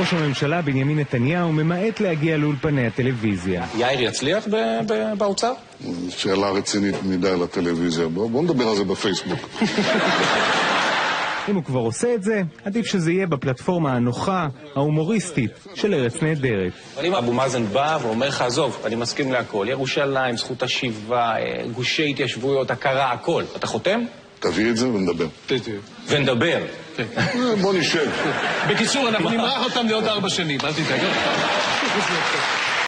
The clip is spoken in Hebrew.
ראש הממשלה בנימין נתניהו ממעט להגיע לאולפני הטלוויזיה. יאיר יצליח ב- ב- באוצר? שאלה רצינית מדי לטלוויזיה. בוא, בוא נדבר על זה בפייסבוק. אם הוא כבר עושה את זה, עדיף שזה יהיה בפלטפורמה הנוחה, ההומוריסטית, של ארץ נהדרת. אבל אם אבו מאזן בא ואומר לך, עזוב, אני מסכים להכל, ירושלים, זכות השיבה, אה, גושי התיישבויות, הכרה, הכל, אתה חותם? תביא את זה ונדבר. ונדבר. אה, בוא נשב. בקיצור, אנחנו נמרח אותם לעוד ארבע שנים, אל תדאג.